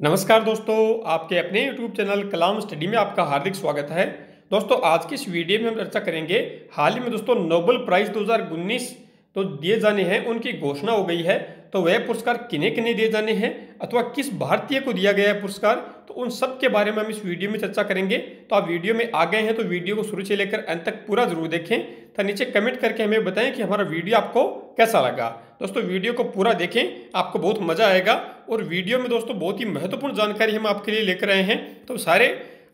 नमस्कार दोस्तों, आपके अपने YouTube चैनल कलाम स्टडी में आपका हार्दिक स्वागत है। दोस्तों, आज की इस वीडियो में हम चर्चा करेंगे, हाल ही में दोस्तों नोबल प्राइज 2019 तो दिए जाने हैं, उनकी घोषणा हो गई है तो वह पुरस्कार किन्हें किन्हें दिए जाने हैं अथवा किस भारतीय को दिया गया है पुरस्कार? तो उन सब के बारे में हम इस वीडियो में चर्चा करेंगे। तो आप वीडियो में आ गए हैं तो वीडियो को शुरू से लेकर अंत तक पूरा ज़रूर देखें। तो नीचे कमेंट करके हमें बताएँ कि हमारा वीडियो आपको कैसा लगा। दोस्तों, वीडियो को पूरा देखें, आपको बहुत मज़ा आएगा। और वीडियो में दोस्तों, बहुत ही महत्वपूर्ण जानकारी हम आपके लिए लेकर आए हैं। तो सारे,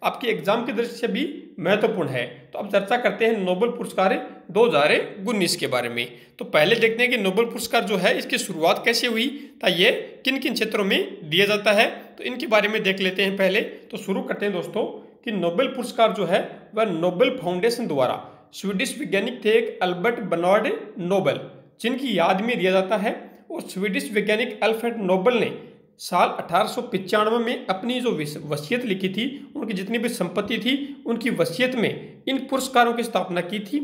आपके एग्ज़ाम की दृष्टि से भी महत्वपूर्ण है। तो अब चर्चा करते हैं नोबल पुरस्कार दो हज़ार उन्नीस के बारे में। तो पहले देखते हैं कि नोबल पुरस्कार जो है, इसकी शुरुआत कैसे हुई था ये किन किन क्षेत्रों में दिया जाता है। तो इनके बारे में देख लेते हैं पहले। तो शुरू करते हैं दोस्तों कि नोबेल पुरस्कार जो है, वह नोबेल फाउंडेशन द्वारा स्वीडिश वैज्ञानिक थे एक अल्बर्ट बनॉर्ड नोबेल, जिनकी याद में दिया जाता है। और स्वीडिश वैज्ञानिक अल्फ्रेड नोबेल ने साल अठारह में अपनी जो वसीयत लिखी थी, उनकी जितनी भी संपत्ति थी, उनकी वसीयत में इन पुरस्कारों की स्थापना की थी।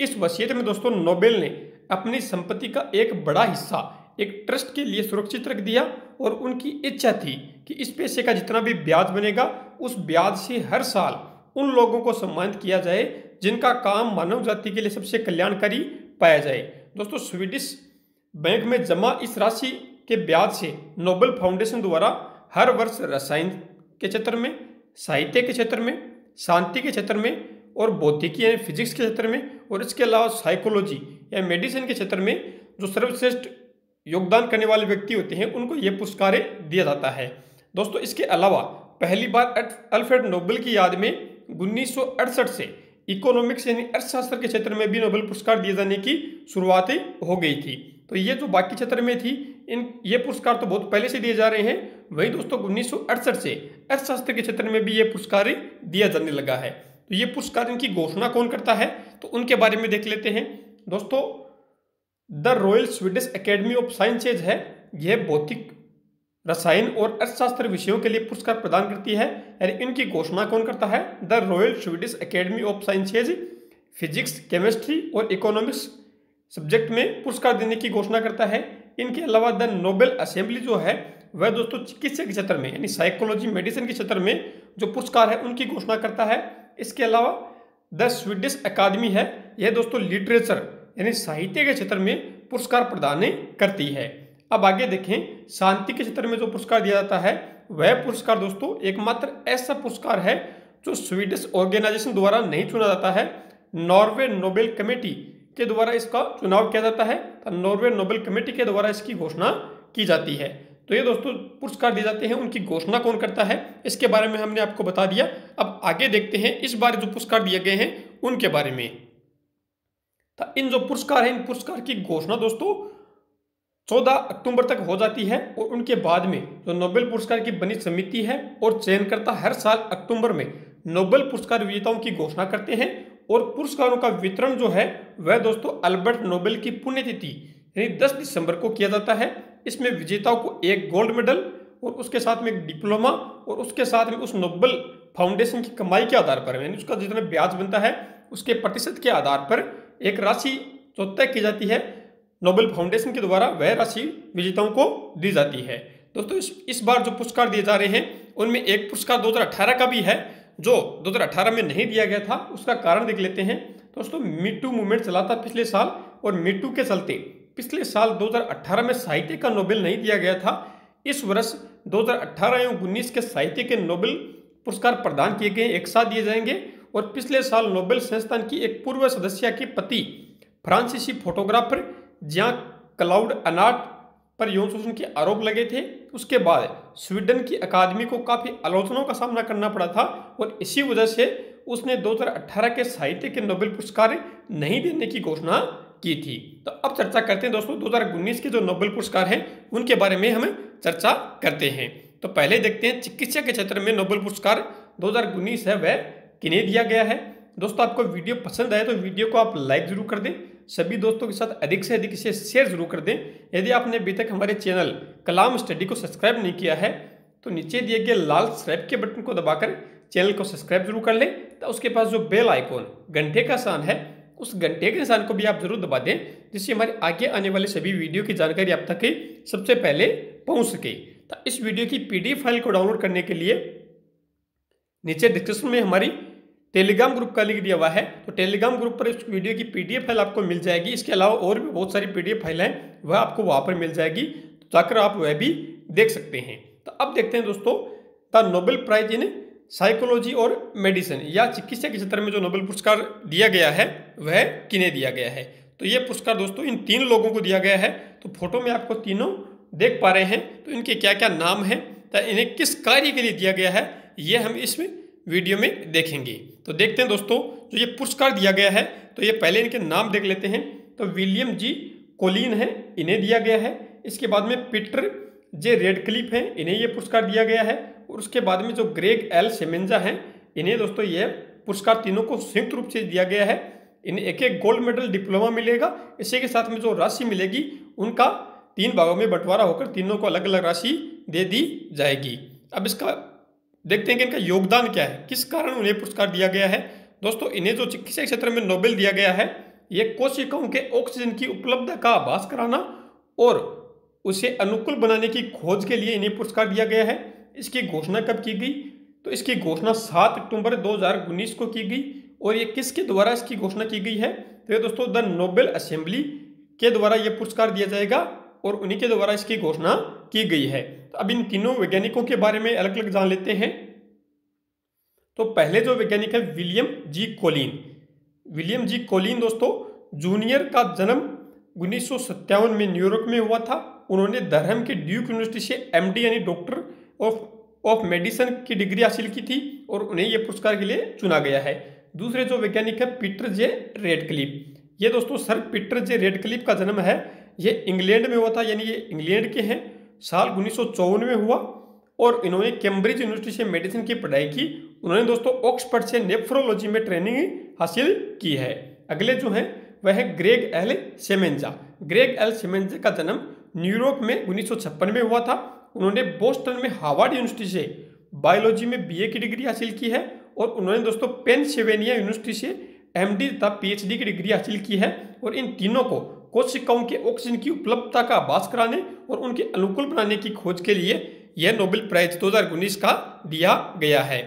इस वसीयत में दोस्तों नोबेल ने अपनी संपत्ति का एक बड़ा हिस्सा एक ट्रस्ट के लिए सुरक्षित रख दिया और उनकी इच्छा थी कि इस पैसे का जितना भी ब्याज बनेगा, उस ब्याज से हर साल उन लोगों को सम्मानित किया जाए जिनका काम मानव जाति के लिए सबसे कल्याणकारी पाया जाए। दोस्तों, स्वीडिश बैंक में जमा इस राशि के ब्याज से नोबल फाउंडेशन द्वारा हर वर्ष रसायन के क्षेत्र में, साहित्य के क्षेत्र में, शांति के क्षेत्र में और भौतिकी यानी फिजिक्स के क्षेत्र में और इसके अलावा साइकोलॉजी या मेडिसिन के क्षेत्र में जो सर्वश्रेष्ठ योगदान करने वाले व्यक्ति होते हैं, उनको ये पुरस्कार दिया जाता है। दोस्तों, इसके अलावा पहली बार अल्फ्रेड नोबेल की याद में उन्नीस सौ अड़सठ से इकोनॉमिक्स यानी अर्थशास्त्र के क्षेत्र में भी नोबेल पुरस्कार दिए जाने की शुरुआत हो गई थी। तो ये जो बाकी क्षेत्र में थी, इन, ये पुरस्कार तो बहुत पहले से दिए जा रहे हैं। वही दोस्तों, उन्नीस सौ अड़सठ से अर्थशास्त्र के क्षेत्र में भी ये पुरस्कार दिया जाने लगा है। तो ये पुरस्कार इनकी घोषणा कौन करता है? तो उनके बारे में देख लेते हैं। दोस्तों the Royal Swedish Academy of Sciences है। यह भौतिक, रसायन और अर्थशास्त्र विषयों के लिए पुरस्कार प्रदान करती है। यानी इनकी घोषणा कौन करता है? The Royal Swedish Academy of Sciences, physics, chemistry और इकोनॉमिक्स सब्जेक्ट में पुरस्कार देने की घोषणा करता है। इनके अलावा द नोबेल असेंबली जो है, वह दोस्तों चिकित्सा के क्षेत्र में, यानी साइकोलॉजी मेडिसिन के क्षेत्र में जो पुरस्कार है, उनकी घोषणा करता है। इसके अलावा द स्वीडिश अकादमी है, यह दोस्तों लिटरेचर यानी साहित्य के क्षेत्र में पुरस्कार प्रदान करती है। अब आगे देखें, शांति के क्षेत्र में जो पुरस्कार दिया जाता है, वह पुरस्कार दोस्तों एकमात्र ऐसा पुरस्कार है जो स्वीडिश ऑर्गेनाइजेशन द्वारा नहीं चुना जाता है। नॉर्वे नोबेल कमेटी के द्वारा इसका चुनाव किया जाता है तो नॉर्वे नोबेल कमेटी के द्वारा इसकी घोषणा की जाती है। तो ये दोस्तों पुरस्कार दिए जाते हैं, उनकी घोषणा कौन करता है, इसके बारे में हमने आपको बता दिया। अब आगे देखते हैं इस बार जो पुरस्कार दिए गए हैं, उनके बारे में। इन जो पुरस्कार हैं, इन पुरस्कार की घोषणा दोस्तों, चौदह अक्टूबर तक हो जाती है और उनके बाद में जो नोबेल पुरस्कार की बनी समिति है और चयनकर्ता हर साल अक्टूबर में नोबेल पुरस्कार विजेताओं की घोषणा करते हैं और पुरस्कारों का वितरण जो है, वह दोस्तों अल्बर्ट नोबेल की पुण्यतिथि, यानी 10 दिसंबर को किया जाता है। इसमें विजेताओं को एक गोल्ड मेडल और उसके साथ में एक डिप्लोमा और उसके साथ में उस नोबेल फाउंडेशन की कमाई के आधार पर, यानी उसका जितना ब्याज बनता है, उसके प्रतिशत के आधार पर एक राशि जो तय की जाती है नोबेल फाउंडेशन के द्वारा वह राशि विजेताओं को दी जाती है। दोस्तों, इस इस बार जो पुरस्कार दिए जा रहे हैं, उनमें एक पुरस्कार 2018 का भी है, जो 2018 में नहीं दिया गया था, उसका कारण देख लेते हैं। दोस्तों मीटू मूवमेंट चला था पिछले साल और मीटू के चलते पिछले साल 2018 में साहित्य का नोबेल नहीं दिया गया था। इस वर्ष 2018 एवं उन्नीस के साहित्य के नोबेल पुरस्कार प्रदान किए गए, एक साथ दिए जाएँगे। और पिछले साल नोबेल संस्थान की एक पूर्व सदस्य के पति, फ्रांसीसी फोटोग्राफर जहाँ क्लाउड अनाट पर यौन शोषण के आरोप लगे थे। उसके बाद स्वीडन की अकादमी को काफ़ी आलोचनाओं का सामना करना पड़ा था और इसी वजह से उसने 2018 के साहित्य के नोबेल पुरस्कार नहीं देने की घोषणा की थी। तो अब चर्चा करते हैं दोस्तों 2019 के जो नोबेल पुरस्कार हैं, उनके बारे में हम चर्चा करते हैं। तो पहले देखते हैं चिकित्सा के क्षेत्र में नोबेल पुरस्कार दो हज़ार उन्नीस है, वह किन्हें दिया गया है। दोस्तों, आपको वीडियो पसंद आए तो वीडियो को आप लाइक ज़रूर कर दें। सभी दोस्तों के साथ अधिक से अधिक इसे शेयर ज़रूर कर दें। यदि आपने अभी तक हमारे चैनल कलाम स्टडी को सब्सक्राइब नहीं किया है तो नीचे दिए गए लाल सब्सक्राइब के बटन को दबाकर चैनल को सब्सक्राइब ज़रूर कर लें। तो उसके पास जो बेल आइकॉन घंटे का साइन है, उस घंटे के निशान को भी आप ज़रूर दबा दें, जिससे हमारे आगे आने वाले सभी वीडियो की जानकारी आप तक सबसे पहले पहुँच सके। तो इस वीडियो की पीडीएफ फ़ाइल को डाउनलोड करने के लिए नीचे डिस्क्रिप्शन में हमारी टेलीग्राम ग्रुप का लिंक दिया हुआ है तो टेलीग्राम ग्रुप पर इस वीडियो की पीडीएफ फ़ाइल आपको मिल जाएगी। इसके अलावा और भी बहुत सारी पीडीएफ फ़ाइल हैं, वह आपको वहाँ पर मिल जाएगी तो जाकर आप वह भी देख सकते हैं। तो अब देखते हैं दोस्तों, the Nobel Prize in psychology और मेडिसिन, या चिकित्सा के क्षेत्र में जो नोबेल पुरस्कार दिया गया है, वह किन्हें दिया गया है? तो ये पुरस्कार दोस्तों, इन तीन लोगों को दिया गया है। तो फ़ोटो में आपको तीनों देख पा रहे हैं तो इनके क्या क्या नाम हैं तो इन्हें किस कार्य के लिए दिया गया है, ये हम इसमें वीडियो में देखेंगे। तो देखते हैं दोस्तों, जो ये पुरस्कार दिया गया है तो ये पहले इनके नाम देख लेते हैं। तो विलियम जी कोलिन है, इन्हें दिया गया है। इसके बाद में पीटर जे रेड क्लिप हैं, इन्हें ये पुरस्कार दिया गया है। और उसके बाद में जो ग्रेग एल सेमेंजा हैं, इन्हें दोस्तों ये पुरस्कार तीनों को संयुक्त रूप से दिया गया है। इन्हें एक एक गोल्ड मेडल, डिप्लोमा मिलेगा। इसी के साथ में जो राशि मिलेगी, उनका तीन भागों में बंटवारा होकर तीनों को अलग अलग राशि दे दी जाएगी। अब इसका देखते हैं कि इनका योगदान क्या है। किस कारण उन्हें पुरस्कार दिया गया है? दोस्तों, इन्हें जो चिकित्सा क्षेत्र में नोबेल दिया गया है, ये कोशिकाओं के ऑक्सीजन की उपलब्धता का आभास कराना और उसे अनुकूल बनाने की खोज के लिए इन्हें पुरस्कार दिया गया है। इसकी घोषणा कब की गई? तो इसकी घोषणा सात अक्टूबर दो हज़ार उन्नीस को की गई और ये किसके द्वारा इसकी घोषणा की गई है? तो दोस्तों, द नोबेल असेंबली के द्वारा ये पुरस्कार दिया जाएगा। और उन्हीं के द्वारा इसकी घोषणा की गई है। तो अब इन तीनों वैज्ञानिकों के बारे में अलग अलग जान लेते हैं। तो पहले जो वैज्ञानिक है, William G Kaelin. William G Kaelin दोस्तों, जूनियर का जन्म उन्नीस सौ सत्तावन में न्यूयॉर्क में हुआ था। उन्होंने दरहम के ड्यूक यूनिवर्सिटी से एमडी यानी डॉक्टर ऑफ़ ऑफ़ मेडिसिन की डिग्री हासिल की थी और उन्हें यह पुरस्कार के लिए चुना गया है। दूसरे जो वैज्ञानिक है, पीटर जे रेडक्लिप ये दोस्तों, सर पीटर जे रेडक्लिप का जन्म है ये इंग्लैंड में हुआ था, यानी ये इंग्लैंड के हैं। साल उन्नीस सौ चौवन में हुआ और इन्होंने कैम्ब्रिज यूनिवर्सिटी से मेडिसिन की पढ़ाई की। उन्होंने दोस्तों ऑक्सफर्ड से नेफ्रोलॉजी में ट्रेनिंग हासिल की है। अगले जो हैं, वह है Gregg L Semenza Gregg L Semenza का जन्म न्यूयॉर्क में उन्नीस सौ छप्पन में हुआ था। उन्होंने बोस्टन में हार्वर्ड यूनिवर्सिटी से बायोलॉजी में बीए की डिग्री हासिल की है और उन्होंने दोस्तों पेनसिल्वेनिया यूनिवर्सिटी से एमडी तथा पीएचडी की डिग्री हासिल की है और इन तीनों को कोशिकाओं के ऑक्सीजन की उपलब्धता का आभास कराने और उनके अनुकूल बनाने की खोज के लिए यह नोबेल प्राइज दो हज़ार उन्नीस का दिया गया है।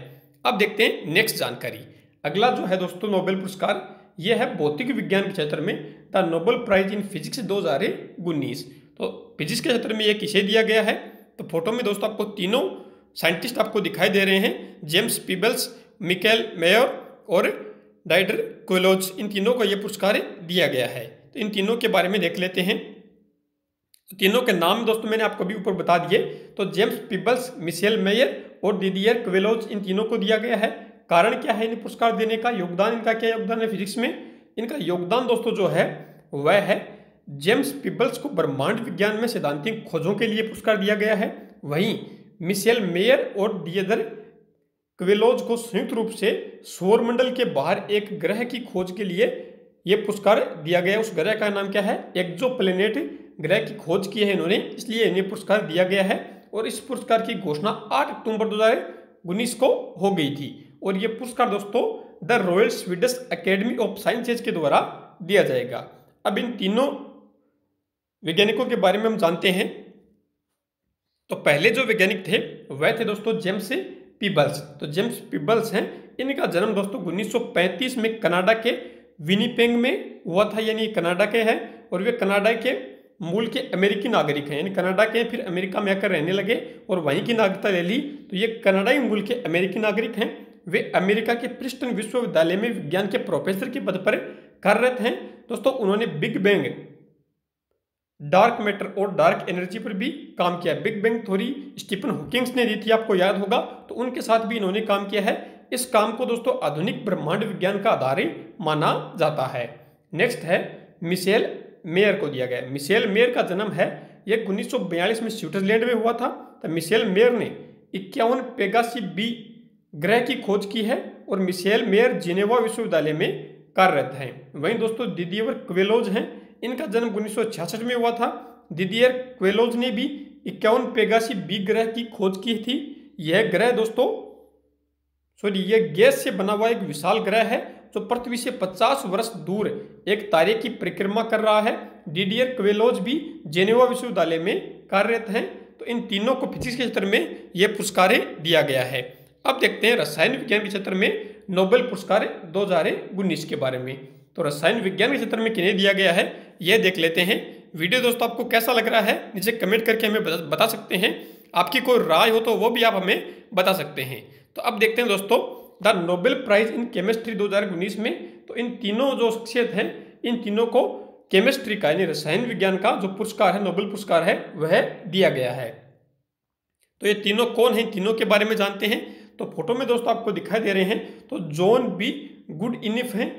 अब देखते हैं नेक्स्ट जानकारी। अगला जो है दोस्तों नोबेल पुरस्कार, यह है भौतिक विज्ञान के क्षेत्र में the Nobel Prize in physics दो हज़ार उन्नीस। तो फिजिक्स के क्षेत्र में यह किसे दिया गया है? तो फ़ोटो में दोस्तों आपको तीनों साइंटिस्ट आपको दिखाई दे रहे हैं जेम्स पीबल्स मिकेल मेयर और डाइडर कोलोज इन तीनों को यह पुरस्कार दिया गया है। तो इन तीनों के बारे में देख लेते हैं। तीनों के नाम दोस्तों मैंने आपको अभी ऊपर बता दिए। तो जेम्स पीबल्स, मिशेल मेयर और डिडियर क्वेलोज इन तीनों को दिया गया है। कारण क्या है इन्हें पुरस्कार देने का? योगदान, इनका क्या योगदान है फिजिक्स में? इनका योगदान दोस्तों जो है, वह है जेम्स पीबल्स को ब्रह्मांड विज्ञान में सैद्धांतिक खोजों के लिए पुरस्कार दिया गया है। वहीं मिशेल मेयर और डियदर क्वेलोज को संयुक्त रूप से सौरमंडल के बाहर एक ग्रह की खोज के लिए यह पुरस्कार दिया गया उस ग्रह का नाम क्या है? एक्जो प्लेनेट ग्रह की खोज की है इन्होंने। इसलिए इन्हें पुरस्कार दिया गया है। और इस पुरस्कार की घोषणा 8 अक्टूबर दो हज़ार उन्नीस को हो गई थी। और ये पुरस्कार दोस्तों the Royal Swedish Academy of Sciences के द्वारा दिया जाएगा। अब इन तीनों वैज्ञानिकों के बारे में हम जानते हैं। तो पहले जो वैज्ञानिक थे, वह थे दोस्तों जेम्स पीबल्स। तो जेम्स पीबल्स हैं। इनका जन्म दोस्तों 1935 में कनाडा के विनीपेंग में हुआ था, यानी कनाडा के हैं, और वे कनाडा के मूल के अमेरिकी नागरिक हैं, यानी कनाडा के फिर अमेरिका में आकर रहने लगे और वहीं की नागरिकता ले ली। तो ये कनाडाई मूल के अमेरिकी नागरिक हैं। वे अमेरिका के प्रिस्टन विश्वविद्यालय में विज्ञान के प्रोफेसर के पद पर कार्यरत हैं। दोस्तों, उन्होंने बिग बैंग, डार्क मैटर और डार्क एनर्जी पर भी काम किया। Big Bang theory Stephen Hawking's ने दी थी, आपको याद होगा। तो उनके साथ भी इन्होंने काम किया है। इस काम को दोस्तों आधुनिक ब्रह्मांड विज्ञान का आधार ही माना जाता है। नेक्स्ट है, मिशेल मेयर को दिया गया। मिशेल मेयर का जन्म है, यह उन्नीस सौ बयालीस में स्विट्जरलैंड में हुआ था। तो मिशेल मेयर ने इक्यावन पेगासी बी ग्रह की खोज की है और मिशेल मेयर जिनेवा विश्वविद्यालय में कार्यरत हैं। वहीं दोस्तों दिदियर क्वेलोज हैं, इनका जन्म उन्नीस सौ छियासठ में हुआ था। दिदियर क्वेलोज ने भी इक्यावन पेगासी बी ग्रह की खोज की थी। यह ग्रह दोस्तों सॉरी यह गैस से बना हुआ एक विशाल ग्रह है, जो पृथ्वी से 50 वर्ष दूर एक तारे की परिक्रमा कर रहा है। डीडीआर क्वेलोज भी जेनेवा विश्वविद्यालय में कार्यरत हैं। तो इन तीनों को फिजिक्स के क्षेत्र में ये पुरस्कार दिया गया है। अब देखते हैं रसायन विज्ञान के क्षेत्र में नोबेल पुरस्कार दो हज़ार उन्नीस के बारे में। तो रसायन विज्ञान के क्षेत्र में किन्हें दिया गया है यह देख लेते हैं। वीडियो दोस्तों, आपको कैसा लग रहा है, नीचे कमेंट करके हमें बता सकते हैं। आपकी कोई राय हो तो वो भी आप हमें बता सकते हैं। तो अब देखते हैं दोस्तों, the Nobel Prize in chemistry 2019 में तो इन तीनों जो शख्सियत हैं, इन तीनों को केमिस्ट्री का, यानी रसायन विज्ञान का जो पुरस्कार है, नोबेल पुरस्कार है, वह दिया गया है। तो ये तीनों कौन है तीनों के बारे में जानते हैं। तो फ़ोटो में दोस्तों आपको दिखाई दे रहे हैं तो जॉन बी गुड इनिफ हैं,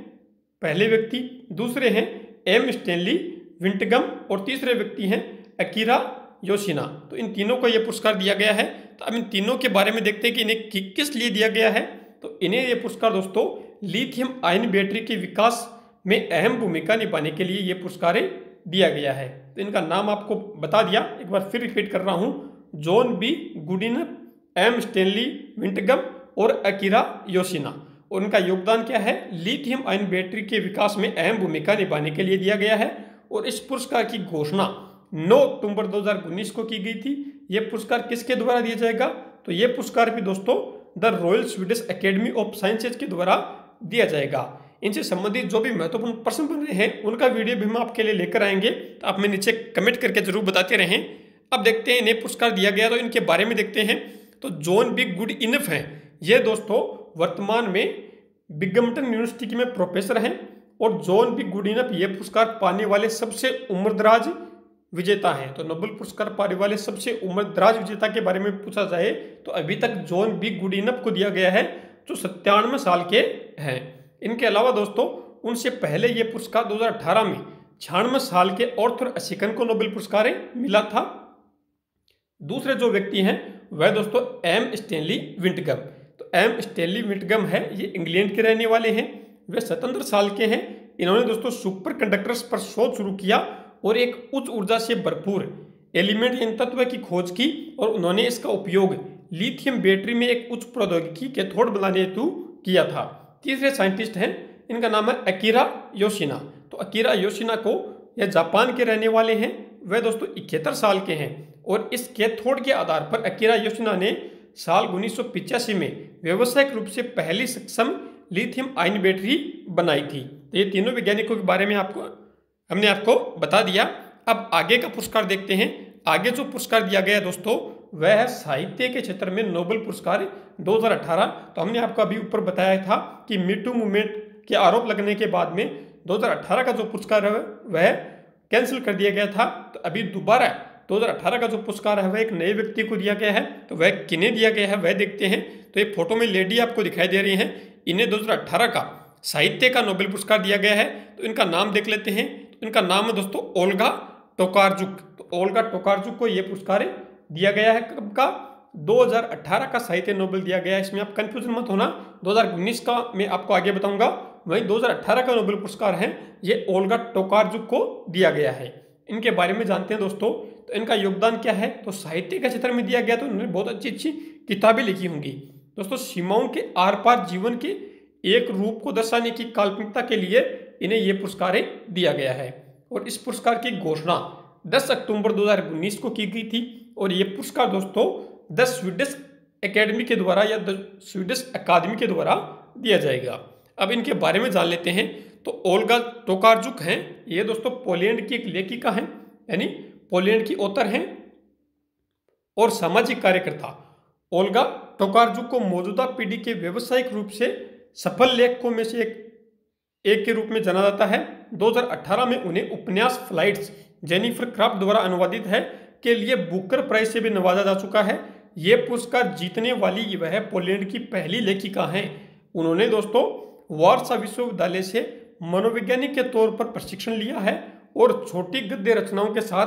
पहले व्यक्ति, दूसरे हैं, एम स्टेनली विंटगम, और तीसरे व्यक्ति हैं, अकीरा योशिना। तो इन तीनों को यह पुरस्कार दिया गया है तो अब इन तीनों के बारे में देखते हैं कि इन्हें कि, किस लिए दिया गया है। तो इन्हें यह पुरस्कार दोस्तों लिथियम आयन बैटरी के विकास में अहम भूमिका निभाने के लिए ये पुरस्कार दिया गया है। तो इनका नाम आपको बता दिया। एक बार फिर रिपीट कर रहा हूँ। John B Goodenough M Stanley Whittingham और अकीरा योशिना। उनका योगदान क्या है? लिथियम आयन बैटरी के विकास में अहम भूमिका निभाने के लिए दिया गया है। और इस पुरस्कार की घोषणा 9 अक्टूबर 2019 को की गई थी। यह पुरस्कार किसके द्वारा दिया जाएगा? तो यह पुरस्कार भी दोस्तों, the Royal Swedish Academy of Sciences के द्वारा दिया जाएगा। इनसे संबंधित जो भी महत्वपूर्ण प्रश्न बन रहे हैं, उनका वीडियो भी हम आपके लिए लेकर आएँगे। तो आप मैं नीचे कमेंट करके ज़रूर बताते रहें। अब देखते हैं, इन्हें पुरस्कार दिया गया तो इनके बारे में देखते हैं। तो जॉन बिग गुड इनफ हैं। ये दोस्तों, वर्तमान में बिगमटन यूनिवर्सिटी में प्रोफेसर हैं और जॉन बी गुड इनफ ये पुरस्कार पाने वाले सबसे उम्रदराज विजेता हैं। तो नोबेल पुरस्कार पाने वाले सबसे उम्रदराज विजेता के बारे में पूछा जाए तो अभी तक जॉन बी गुड इनफ को दिया गया है, जो सत्तानवे साल के हैं। इनके अलावा दोस्तों, उनसे पहले ये पुरस्कार 2018 में छियानवे साल के ऑर्थर अशिकन को नोबेल पुरस्कार मिला था। दूसरे जो व्यक्ति हैं, वह दोस्तों, एम स्टेनली विंटगम। तो एम स्टेनली विंटगम है, ये इंग्लैंड के रहने वाले हैं। वे स्वतंत्र साल के हैं। इन्होंने दोस्तों सुपर कंडक्टर्स पर शोध शुरू किया और एक उच्च ऊर्जा से भरपूर एलिमेंट इन तत्व की खोज की और उन्होंने इसका उपयोग लिथियम बैटरी में एक उच्च प्रौद्योगिकी कैथोड बनाने हेतु किया था। तीसरे साइंटिस्ट हैं, इनका नाम है अकीरा योशिना। तो अकीरा योशिना को यह जापान के रहने वाले हैं, वह दोस्तों इकहत्तर साल के हैं और इस कैथोड के आधार पर अकीरा योशिना ने साल उन्नीस में व्यवसायिक रूप से पहली सक्षम लिथियम आयन बैटरी बनाई थी। तो ये तीनों वैज्ञानिकों के बारे में आपको हमने आपको बता दिया। अब आगे का पुरस्कार देखते हैं। आगे जो पुरस्कार दिया गया दोस्तों, वह है साहित्य के क्षेत्र में नोबेल पुरस्कार 2018 तो हमने आपको अभी ऊपर बताया था कि मीटू मूवमेंट के आरोप लगने के बाद में 2018 का जो पुरस्कार है, वह कैंसिल कर दिया गया था। तो अभी दोबारा 2018 का जो पुरस्कार है, वह एक नए व्यक्ति को दिया गया है। तो वह किन्हें दिया गया है, वह देखते हैं। तो एक फ़ोटो में लेडी आपको दिखाई दे रही हैं। इन्हें 2018 का साहित्य का नोबेल पुरस्कार दिया गया है। तो इनका नाम देख लेते हैं। इनका नाम है दोस्तों ओल्गा टोकारजुक। तो ओल्गा टोकारजुक को यह पुरस्कार दिया गया है कब का? 2018 का साहित्य नोबेल दिया गया इसमें आप कंफ्यूजन मत होना। 2019 का मैं आपको आगे बताऊँगा। वहीं 2018 का नोबेल पुरस्कार है। ये ओल्गा टोकारजुक को दिया गया है। इनके बारे में जानते हैं दोस्तों। तो इनका योगदान क्या है? तो साहित्य के क्षेत्र में दिया गया तो उन्होंने बहुत अच्छी अच्छी किताबें लिखी होंगी। दोस्तों सीमाओं के आर पार जीवन के एक रूप को दर्शाने की काल्पनिकता के लिए इन्हें ये पुरस्कार दिया गया है। और इस पुरस्कार की घोषणा 10 अक्टूबर 2019 को की गई थी। और ये पुरस्कार दोस्तों, द स्वीडिश एकेडमी के द्वारा या द स्वीडिश अकादमी के द्वारा दिया जाएगा। अब इनके बारे में जान लेते हैं। तो ओल्गा टोकारजुक हैं। ये दोस्तों पोलैंड की एक लेखिका हैं, यानी पोलैंड की ओतर हैं और सामाजिक कार्यकर्ता। ओल्गा टोकारजुक को मौजूदा पीढ़ी के व्यवसायिक रूप से सफल लेखकों में से एक एक के रूप में जाना जाता है। 2018 में उन्हें उपन्यास फ्लाइट्स जेनिफर क्राफ्ट द्वारा अनुवादित है। के लिए बुकर प्राइज से भी नवाजा जा चुका है। ये पुरस्कार जीतने वाली वह पोलैंड की पहली लेखिका हैं। उन्होंने दोस्तों, वार्सा विश्वविद्यालय से मनोवैज्ञानिक के तौर पर प्रशिक्षण लिया है और छोटी गद्य रचनाओं के साथ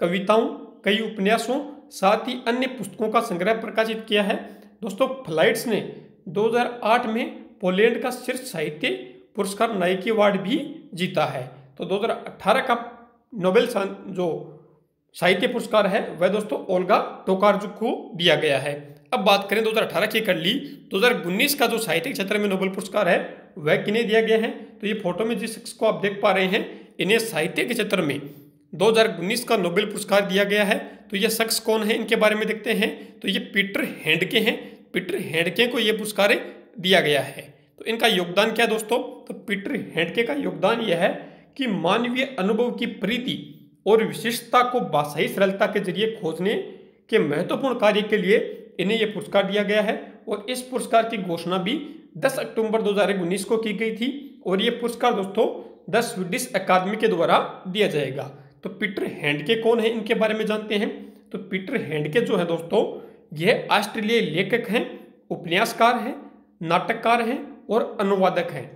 कविताओं, कई उपन्यासों, साथ ही अन्य पुस्तकों का संग्रह प्रकाशित किया है। दोस्तों, फ्लाइट्स ने 2008 में पोलैंड का शीर्ष साहित्य पुरस्कार नाइकी अवार्ड भी जीता है। तो 2018 का नोबेल जो साहित्य पुरस्कार है, वह दोस्तों ओल्गा टोकारजुक को दिया गया है। अब बात करें 2018 की कर ली। 2019 का जो साहित्य क्षेत्र में नोबेल पुरस्कार है, वह किन्हें दिया गया है? तो ये फ़ोटो में जिस शख्स को आप देख पा रहे हैं, इन्हें साहित्य के क्षेत्र में 2019 का नोबेल पुरस्कार दिया गया है। तो ये शख्स कौन है, इनके बारे में देखते हैं। तो ये पीटर हैंडके हैं। पीटर हैंडके को ये पुरस्कार दिया गया है। तो इनका योगदान क्या है दोस्तों? तो पीटर हैंडके का योगदान यह है कि मानवीय अनुभव की प्रीति और विशिष्टता को बासाई सरलता के ज़रिए खोजने के महत्वपूर्ण कार्य के लिए इन्हें यह पुरस्कार दिया गया है और इस पुरस्कार की घोषणा भी 10 अक्टूबर 2019 को की गई थी और ये पुरस्कार दोस्तों द स्वीडिश अकादमी के द्वारा दिया जाएगा। तो पीटर हैंडके कौन है? इनके बारे में जानते हैं। तो पीटर हैंडके जो है दोस्तों, यह ऑस्ट्रेलियाई लेखक हैं, उपन्यासकार हैं, नाटककार हैं और अनुवादक हैं।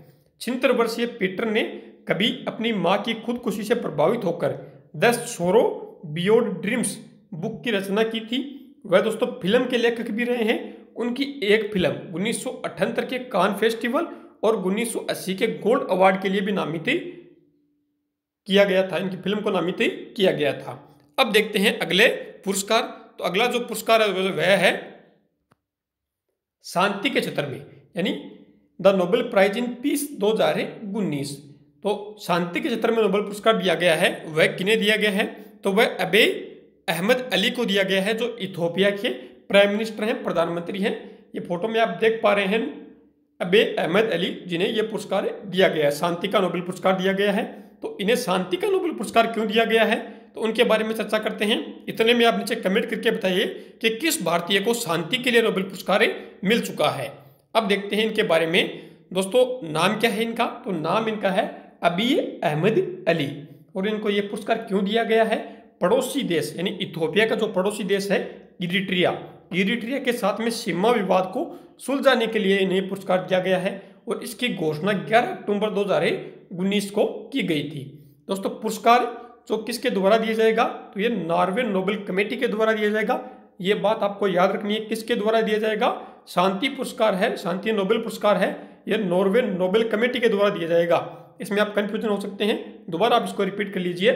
छिहत्तर वर्षीय पीटर ने कभी अपनी माँ की खुदकुशी से प्रभावित होकर द सोरो बियोड ड्रीम्स बुक की रचना की थी। वह दोस्तों फ़िल्म के लेखक भी रहे हैं। उनकी एक फ़िल्म उन्नीस के कान फेस्टिवल और 1980 के गोल्ड अवार्ड के लिए भी नामित किया गया था। इनकी फ़िल्म को नामित किया गया था। अब देखते हैं अगले पुरस्कार। तो अगला जो पुरस्कार है, वह है शांति के क्षेत्र में, यानी the Nobel Prize in peace दो हज़ार उन्नीस। तो शांति के क्षेत्र में नोबेल पुरस्कार दिया गया है, वह किन्हें दिया गया है? तो वह अबे अहमद अली को दिया गया है, जो इथोपिया के प्राइम मिनिस्टर हैं, प्रधानमंत्री हैं। ये फ़ोटो में आप देख पा रहे हैं अबे अहमद अली जिन्हें यह पुरस्कार दिया गया है। शांति का नोबेल पुरस्कार दिया गया है। तो इन्हें शांति का नोबेल पुरस्कार क्यों दिया गया है? तो उनके बारे में चर्चा करते हैं। इतने में आप नीचे कमेंट करके बताइए कि किस भारतीय को शांति के लिए नोबेल पुरस्कार मिल चुका है। अब देखते हैं इनके बारे में। दोस्तों, नाम क्या है इनका? तो नाम इनका है अबी अहमद अली। और इनको ये पुरस्कार क्यों दिया गया है? पड़ोसी देश, यानी इथोपिया का जो पड़ोसी देश है, इरिट्रिया। इरिट्रिया के साथ में सीमा विवाद को सुलझाने के लिए इन्हें पुरस्कार दिया गया है और इसकी घोषणा 11 अक्टूबर 2019 को की गई थी। दोस्तों, पुरस्कार जो किसके द्वारा दिया जाएगा? तो ये नॉर्वे नोबेल कमेटी के द्वारा दिया जाएगा। ये बात आपको याद रखनी है, किसके द्वारा दिया जाएगा? शांति पुरस्कार है, शांति नोबेल पुरस्कार है, यह नॉर्वे नोबेल कमेटी के द्वारा दिया जाएगा। इसमें आप कन्फ्यूज़न हो सकते हैं। दोबारा आप इसको रिपीट कर लीजिए।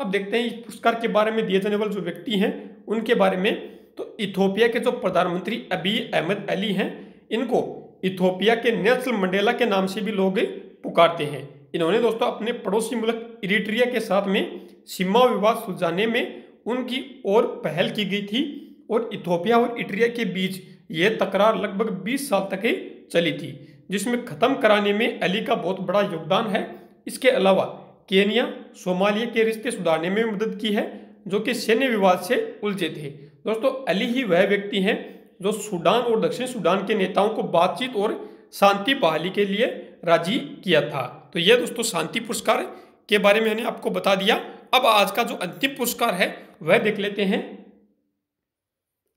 अब देखते हैं इस पुरस्कार के बारे में दिए जाने वाले जो व्यक्ति हैं, उनके बारे में। तो इथोपिया के जो प्रधानमंत्री अबी अहमद अली हैं, इनको इथोपिया के नेशनल मंडेला के नाम से भी लोग पुकारते हैं। इन्होंने दोस्तों अपने पड़ोसी मुल्क इरिट्रिया के साथ में सीमा विवाद सुलझाने में उनकी और पहल की गई थी और इथोपिया और इटरिया के बीच यह तकरार लगभग 20 साल तक ही चली थी, जिसमें ख़त्म कराने में अली का बहुत बड़ा योगदान है। इसके अलावा केनिया, सोमालिया के रिश्ते सुधारने में मदद की है, जो कि सैन्य विवाद से उलझे थे। दोस्तों, अली ही वह व्यक्ति हैं जो सूडान और दक्षिण सूडान के नेताओं को बातचीत और शांति बहाली के लिए राज़ी किया था। तो यह दोस्तों, शांति पुरस्कार के बारे में मैंने आपको बता दिया। अब आज का जो अंतिम पुरस्कार है, वह देख लेते हैं।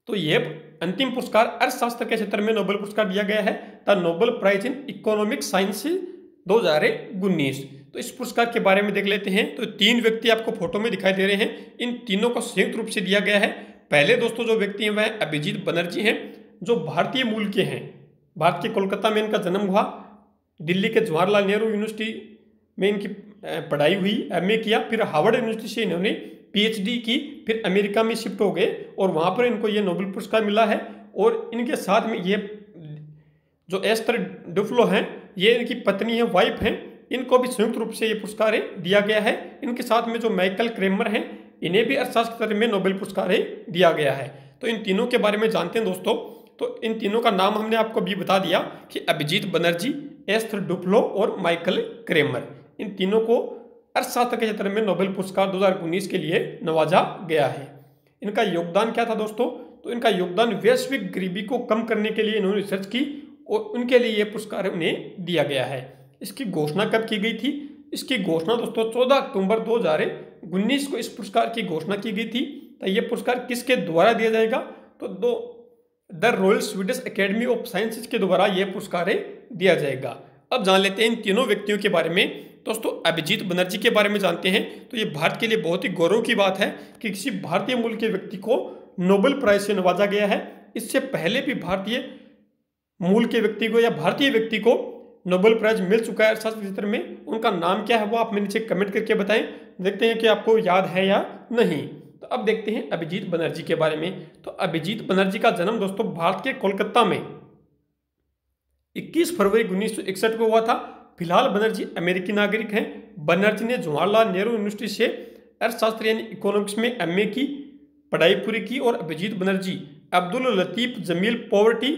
तो यह अंतिम पुरस्कार अर्थशास्त्र के क्षेत्र में नोबेल पुरस्कार दिया गया है, the Nobel Prize in economic science दो हज़ार उन्नीस। तो इस पुरस्कार के बारे में देख लेते हैं। तो तीन व्यक्ति आपको फ़ोटो में दिखाई दे रहे हैं। इन तीनों को संयुक्त रूप से दिया गया है। पहले दोस्तों जो व्यक्ति हैं, वह अभिजीत बनर्जी हैं, जो भारतीय मूल के हैं। भारत के कोलकाता में इनका जन्म हुआ। दिल्ली के जवाहरलाल नेहरू यूनिवर्सिटी में इनकी पढ़ाई हुई, एमए किया। फिर हार्वर्ड यूनिवर्सिटी से इन्होंने पीएचडी की, फिर अमेरिका में शिफ्ट हो गए और वहाँ पर इनको ये नोबेल पुरस्कार मिला है और इनके साथ में ये जो एस्तर डुफ्लो हैं, ये इनकी पत्नी है वाइफ हैं, इनको भी संयुक्त रूप से ये पुरस्कार दिया गया है। इनके साथ में जो माइकल क्रेमर हैं, इन्हें भी अर्थशास्त्र में नोबेल पुरस्कार दिया गया है। तो इन तीनों के बारे में जानते हैं दोस्तों। तो इन तीनों का नाम हमने आपको भी बता दिया कि अभिजीत बनर्जी एस्थ डुप्लो और माइकल क्रेमर इन तीनों को अर्थशास्त्र के क्षेत्र में नोबेल पुरस्कार 2019 के लिए नवाजा गया है। इनका योगदान क्या था दोस्तों? तो इनका योगदान वैश्विक गरीबी को कम करने के लिए इन्होंने रिसर्च की और उनके लिए यह पुरस्कार उन्हें दिया गया है। इसकी घोषणा कब की गई थी? इसकी घोषणा दोस्तों 14 अक्टूबर 2019 को इस पुरस्कार की घोषणा की गई थी। तो ये पुरस्कार किसके द्वारा दिया जाएगा? तो दो, the Royal Swedish Academy of Sciences के द्वारा यह पुरस्कार दिया जाएगा। अब जान लेते हैं इन तीनों व्यक्तियों के बारे में। दोस्तों, अभिजीत बनर्जी के बारे में जानते हैं। तो ये भारत के लिए बहुत ही गौरव की बात है कि किसी भारतीय मूल के व्यक्ति को नोबेल प्राइज से नवाजा गया है। इससे पहले भी भारतीय मूल के व्यक्ति को या भारतीय व्यक्ति को नोबेल प्राइज मिल चुका है। अर्थशास्त्र क्षेत्र में उनका नाम क्या है वो आप मेरे नीचे कमेंट करके बताएँ। देखते हैं कि आपको याद है या नहीं। तो अब देखते हैं अभिजीत बनर्जी के बारे में। तो अभिजीत बनर्जी का जन्म दोस्तों, भारत के कोलकाता में। 21 फरवरी उन्नीस को हुआ था। फ़िलहाल बनर्जी अमेरिकी नागरिक हैं। बनर्जी ने जवाहरलाल नेहरू यूनिवर्सिटी से अर्थशास्त्र यानी इकोनॉमिक्स में एमए की, पढ़ाई पूरी की और Abhijit Banerjee, Abdul Latif Jameel poverty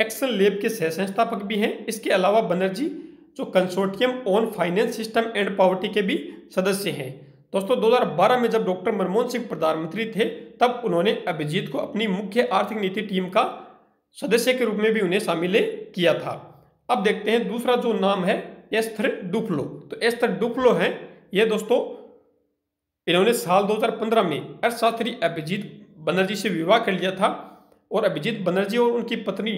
action lab के सह संस्थापक भी हैं। इसके अलावा बनर्जी जो consortium on finance system and poverty के भी सदस्य हैं। दोस्तों 2012 में जब डॉक्टर मनमोहन सिंह प्रधानमंत्री थे, तब उन्होंने अभिजीत को अपनी मुख्य आर्थिक नीति टीम का सदस्य के रूप में भी उन्हें शामिल किया था। अब देखते हैं दूसरा जो नाम है, एस्थर डुफ्लो तो एस्थर डुफ्लो हैं। ये दोस्तों, इन्होंने साल 2015 में अर्थशास्त्री अभिजीत बनर्जी से विवाह कर लिया था और अभिजीत बनर्जी और उनकी पत्नी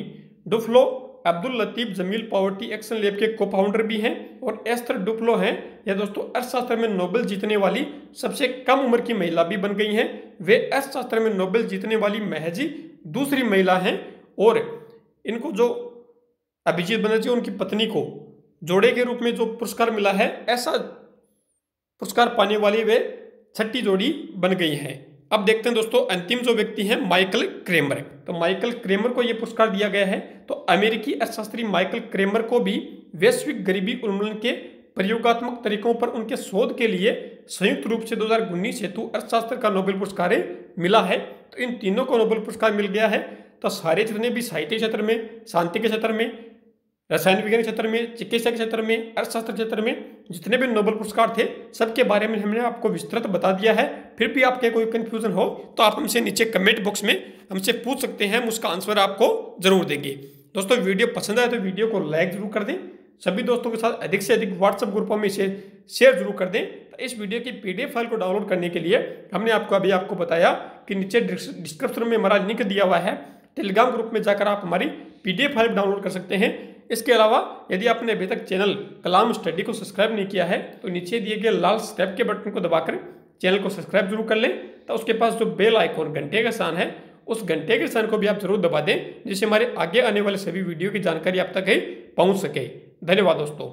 Duflo Abdul Latif Jameel poverty action lab के को फाउंडर भी हैं और एस्थर डुप्लो हैं। यह दोस्तों, अर्थशास्त्र में नोबेल जीतने वाली सबसे कम उम्र की महिला भी बन गई हैं। वे अर्थशास्त्र में नोबेल जीतने वाली महजी दूसरी महिला हैं। और इनको जो अभिजीत बनर्जी उनकी पत्नी को जोड़े के रूप में जो पुरस्कार मिला है, ऐसा पुरस्कार पाने वाली वे छठी जोड़ी बन गई हैं। अब देखते हैं दोस्तों, अंतिम जो व्यक्ति हैं, माइकल क्रेमर। तो माइकल क्रेमर को यह पुरस्कार दिया गया है। तो अमेरिकी अर्थशास्त्री माइकल क्रेमर को भी वैश्विक गरीबी उन्मूलन के प्रयोगात्मक तरीकों पर उनके शोध के लिए संयुक्त रूप से 2019 हेतु अर्थशास्त्र का नोबेल पुरस्कार मिला है। तो इन तीनों को नोबेल पुरस्कार मिल गया है। तो सारे जितने भी साहित्य क्षेत्र में, शांति के क्षेत्र में, रसायन विज्ञान क्षेत्र में, चिकित्सा के क्षेत्र में, अर्थशास्त्र क्षेत्र में, जितने भी नोबेल पुरस्कार थे, सबके बारे में हमने आपको विस्तृत बता दिया है। फिर भी आपके कोई कंफ्यूजन हो तो आप हमसे नीचे कमेंट बॉक्स में हमसे पूछ सकते हैं, हम उसका आंसर आपको ज़रूर देंगे। दोस्तों, वीडियो पसंद आए तो वीडियो को लाइक ज़रूर कर दें। सभी दोस्तों के साथ अधिक से अधिक व्हाट्सएप ग्रुपों में इसे शेयर ज़रूर कर दें। तो इस वीडियो की पीडीएफ फ़ाइल को डाउनलोड करने के लिए हमने आपको, अभी आपको बताया कि नीचे डिस्क्रिप्शन में हमारा लिंक दिया हुआ है। टेलीग्राम ग्रुप में जाकर आप हमारी पीडीएफ फ़ाइल डाउनलोड कर सकते हैं। इसके अलावा, यदि आपने अभी तक चैनल कलाम स्टडी को सब्सक्राइब नहीं किया है तो नीचे दिए गए लाल स्टेप के बटन को दबाकर चैनल को सब्सक्राइब ज़रूर कर लें। तो उसके पास जो बेल आइकॉन, घंटे का स्थान है, उस घंटे के स्थान को भी आप ज़रूर दबा दें, जिससे हमारे आगे आने वाले सभी वीडियो की जानकारी आप तक ही पहुँच सके। धन्यवाद दोस्तों।